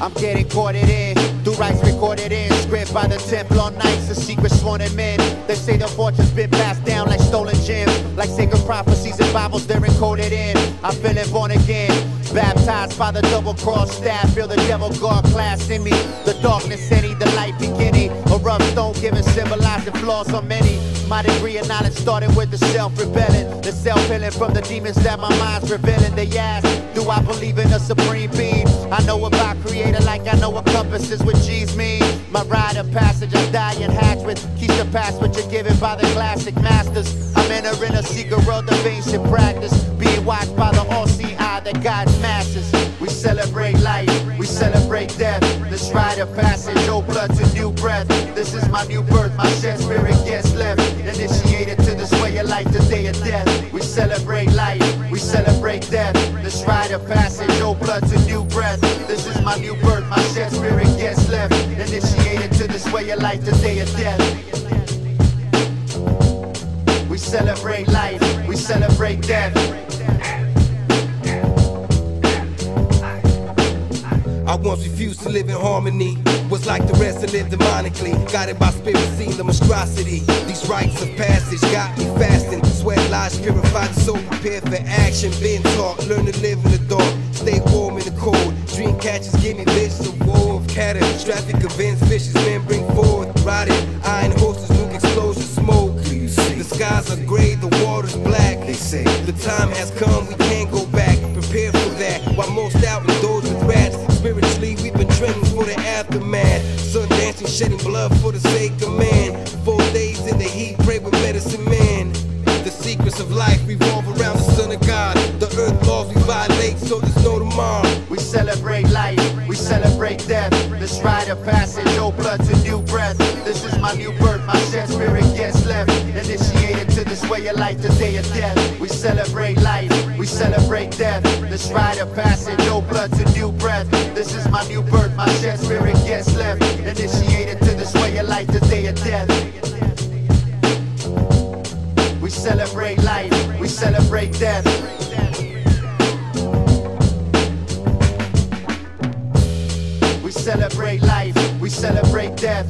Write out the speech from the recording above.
I'm getting courted in, do rights recorded in, script by the temple on nights, the secret sworn in men. They say the fortune's been passed down like stolen gems, like sacred prophecies and Bibles they're encoded in. I'm feeling born again, baptized by the double cross staff, feel the devil God class in me. The darkness any, the light beginning, a rough stone given symbolize the flaws on many. My degree of knowledge started with the self-rebelling, the self-healing from the demons that my mind's revealing. They ask, do I believe in a supreme being? I know about creator like I know what compasses what G's mean. My rite of passage, I die and hatch with keeps the past what you're given by the classic masters. I'm entering a secret world of ancient practice, being watched by the all-seeing eye that guides masses. We celebrate life, we celebrate death. This rite of passage, old blood to new breath. This is my new birth, my shed spirit gets celebrate life, we celebrate death. This rite of passage, old blood to new breath. This is my new birth, my shed spirit gets left. Initiated to this way of life, the day of death. We celebrate life, we celebrate death. I once refused to live in harmony. Was like the rest and lived demonically. Guided by spirit, seen the monstrosity. These rites of passage got me fasting. Sweat lies purified the soul, prepared for action. Been taught, learn to live in the dark. Stay warm in the cold. Dream catchers give me visions of war of Traffic events, vicious men bring forth. Riding iron horses, nuke explosion, smoke. The skies are gray, the water's black. They say the time has come, we aftermath. Sun dancing, shedding blood for the sake of man. Four days in the heat, pray with medicine man. The secrets of life revolve around the Son of God. The earth laws we violate, so there's no tomorrow. We celebrate life, we celebrate death. This rite of passage, old blood to new breath. This is my new birth, my shed way of life, the day of death. We celebrate life, we celebrate death. This rite of passage, old blood to new breath. This is my new birth, my shed spirit gets left. Initiated to this way of life, the day of death. We celebrate life, we celebrate death. We celebrate life, we celebrate death.